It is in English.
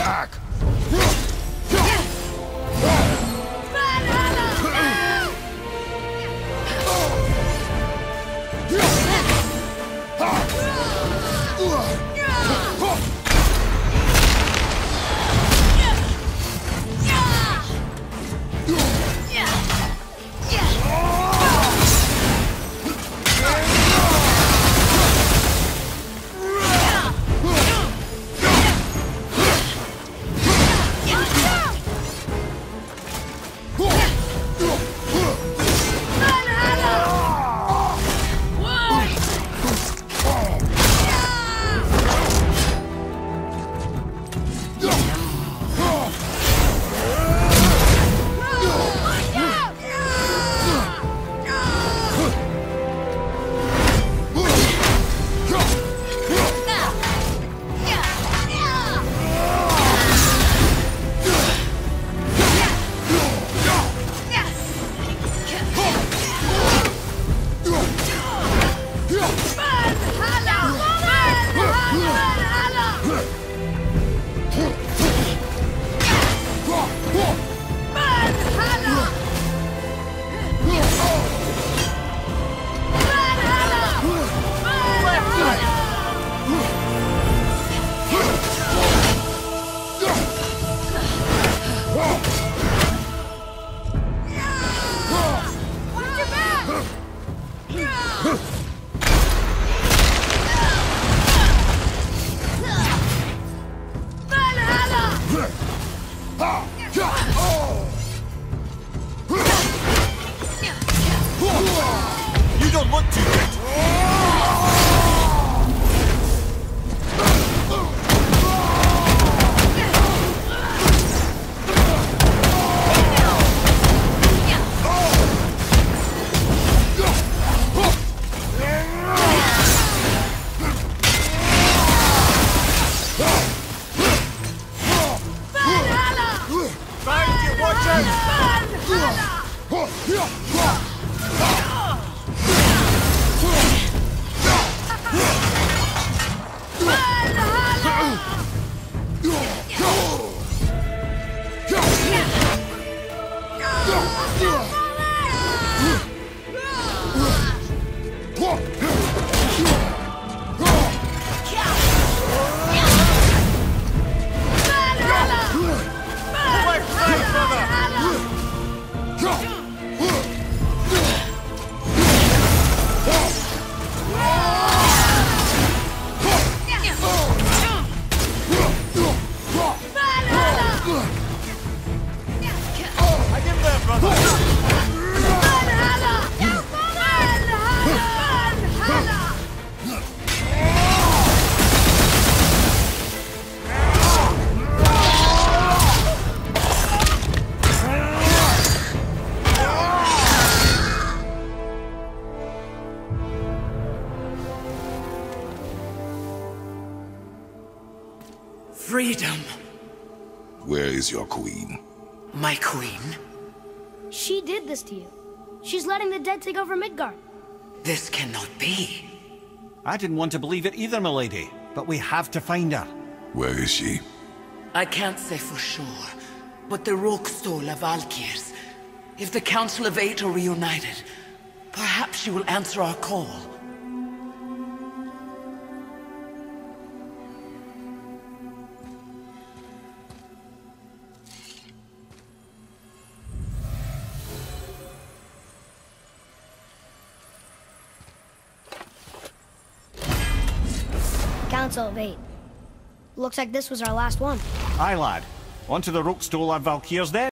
Attack! You don't want to yet! Find Freedom, Where is your queen? my queen. She did this to you. She's letting the dead take over Midgard. This cannot be. I didn't want to believe it either, milady, but we have to find her. Where is she? I can't say for sure, but the Rokstol of Valkyrs. If the Council of Eight are reunited, perhaps she will answer our call. Council of Eight. Looks like this was our last one. Aye, lad. On to the Rookstol of Valkyrs then.